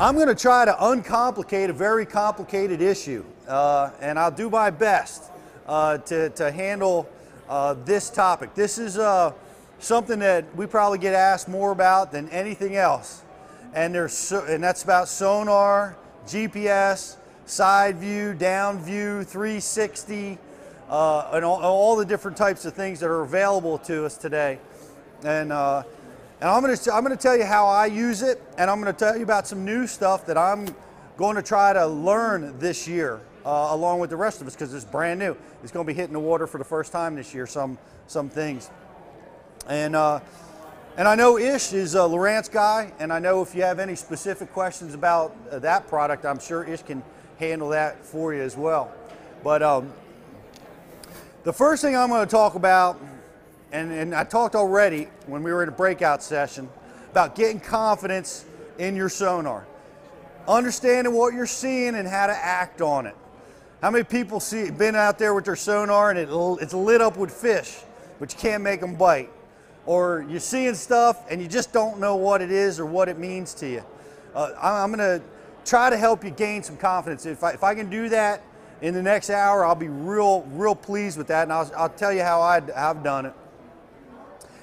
I'm going to try to uncomplicate a very complicated issue, uh, and I'll do my best uh, to, to handle uh, this topic. This is uh, something that we probably get asked more about than anything else, and, there's so, and that's about sonar, GPS, side view, down view, 360, uh, and all, all, the different types of things that are available to us today. And uh, and I'm going to I'm going to tell you how I use it, and I'm going to tell you about some new stuff that I'm going to try to learn this year, uh, along with the rest of us, because it's brand new. It's going to be hitting the water for the first time this year. Some some things, and uh, and I know Ish is a Lowrance guy, and I know if you have any specific questions about uh, that product, I'm sure Ish can handle that for you as well. But um, the first thing I'm going to talk about and, and I talked already when we were in a breakout session about getting confidence in your sonar, understanding what you're seeing and how to act on it. How many people see been out there with their sonar and it, it's lit up with fish, but you can't make them bite? Or you're seeing stuff and you just don't know what it is or what it means to you. Uh, I'm going to try to help you gain some confidence. If I, if I can do that in the next hour, I'll be real, real pleased with that, and I'll, I'll tell you how i i have done it.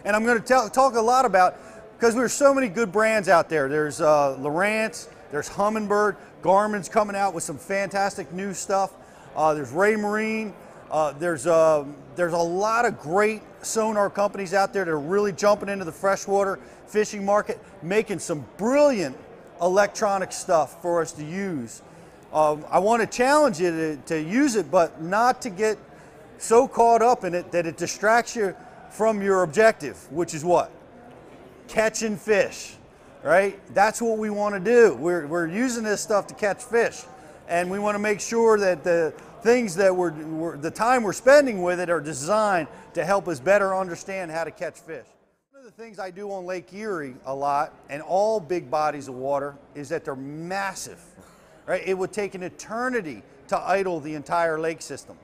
And I'm going to talk a lot about, because there's so many good brands out there. There's uh, Lowrance, there's Humminbird, Garmin's coming out with some fantastic new stuff. Uh, there's Raymarine. Uh, there's, uh, there's a lot of great sonar companies out there that are really jumping into the freshwater fishing market, making some brilliant electronic stuff for us to use. Um, I want to challenge you to, to use it, but not to get so caught up in it that it distracts you from your objective, which is what? Catching fish, right? That's what we want to do. We're, we're using this stuff to catch fish. And we want to make sure that the things that we're, we're, the time we're spending with it are designed to help us better understand how to catch fish. One of the things I do on Lake Erie a lot, and all big bodies of water, is that they're massive, right? It would take an eternity to idle the entire lake system.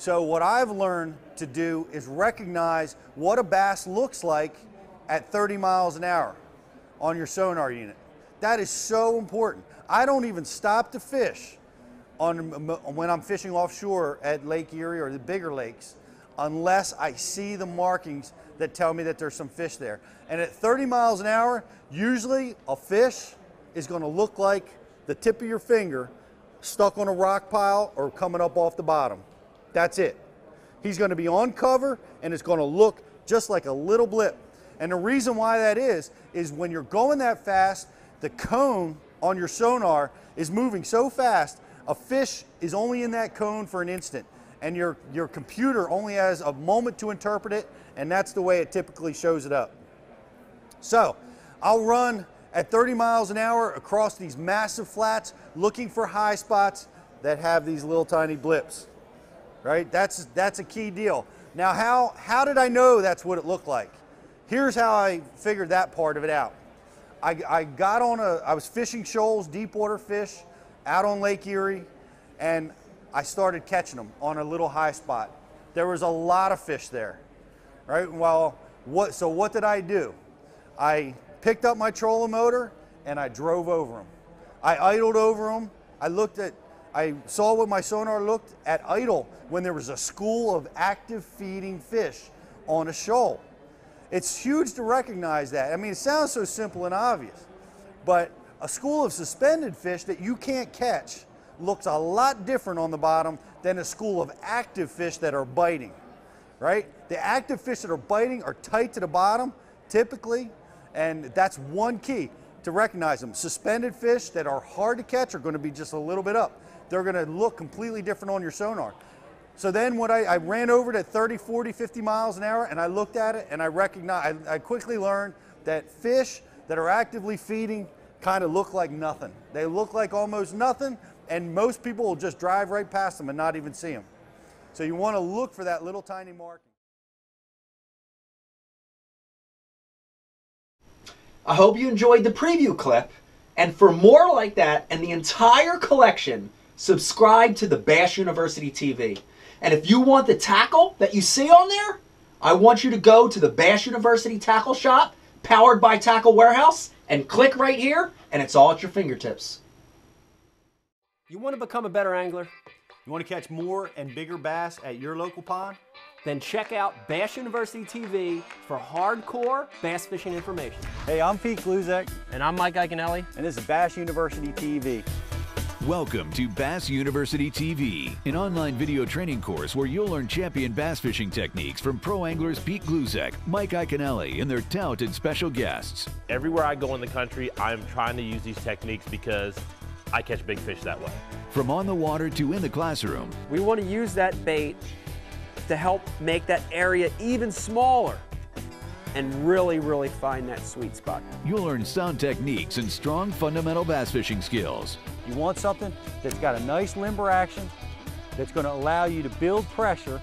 So what I've learned to do is recognize what a bass looks like at 30 miles an hour on your sonar unit. That is so important. I don't even stop to fish on, when I'm fishing offshore at Lake Erie or the bigger lakes unless I see the markings that tell me that there's some fish there. And at 30 miles an hour, usually a fish is going to look like the tip of your finger stuck on a rock pile or coming up off the bottom. That's it. He's going to be on cover and it's going to look just like a little blip. And the reason why that is, is when you're going that fast, the cone on your sonar is moving so fast, a fish is only in that cone for an instant. And your, your computer only has a moment to interpret it, and that's the way it typically shows it up. So I'll run at 30 miles an hour across these massive flats looking for high spots that have these little tiny blips right? That's, that's a key deal. Now, how, how did I know that's what it looked like? Here's how I figured that part of it out. I, I got on a, I was fishing shoals, deep water fish, out on Lake Erie, and I started catching them on a little high spot. There was a lot of fish there, right? Well, what, so what did I do? I picked up my trolling motor and I drove over them. I idled over them. I looked at I saw what my sonar looked at idle when there was a school of active feeding fish on a shoal. It's huge to recognize that. I mean, it sounds so simple and obvious, but a school of suspended fish that you can't catch looks a lot different on the bottom than a school of active fish that are biting, right? The active fish that are biting are tight to the bottom, typically, and that's one key to recognize them. Suspended fish that are hard to catch are going to be just a little bit up they're going to look completely different on your sonar. So then what I, I, ran over it at 30, 40, 50 miles an hour and I looked at it and I recognized, I, I quickly learned that fish that are actively feeding kind of look like nothing. They look like almost nothing and most people will just drive right past them and not even see them. So you want to look for that little tiny marking. I hope you enjoyed the preview clip and for more like that and the entire collection subscribe to the Bass University TV. And if you want the tackle that you see on there, I want you to go to the Bass University Tackle Shop, powered by Tackle Warehouse, and click right here and it's all at your fingertips. You want to become a better angler? You want to catch more and bigger bass at your local pond? Then check out Bass University TV for hardcore bass fishing information. Hey, I'm Pete Gluszek, And I'm Mike Iaconelli. and this is Bass University TV. Welcome to Bass University TV, an online video training course where you'll learn champion bass fishing techniques from pro anglers Pete Gluszek, Mike Iaconelli, and their talented special guests. Everywhere I go in the country, I'm trying to use these techniques because I catch big fish that way. From on the water to in the classroom, We want to use that bait to help make that area even smaller and really, really find that sweet spot. you'll learn sound techniques and strong fundamental bass fishing skills. You want something that's got a nice limber action, that's going to allow you to build pressure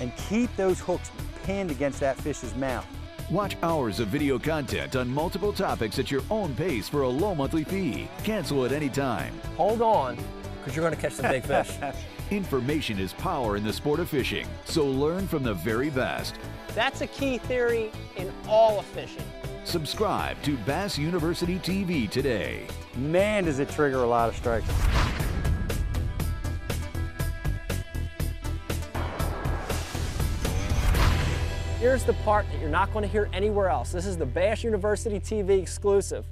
and keep those hooks pinned against that fish's mouth. Watch hours of video content on multiple topics at your own pace for a low monthly fee. Cancel at any time. Hold on, because you're going to catch some big fish. Information is power in the sport of fishing, so learn from the very best. That's a key theory in all of fishing. Subscribe to Bass University TV today. Man, does it trigger a lot of strikes. Here's the part that you're not going to hear anywhere else. This is the Bass University TV exclusive.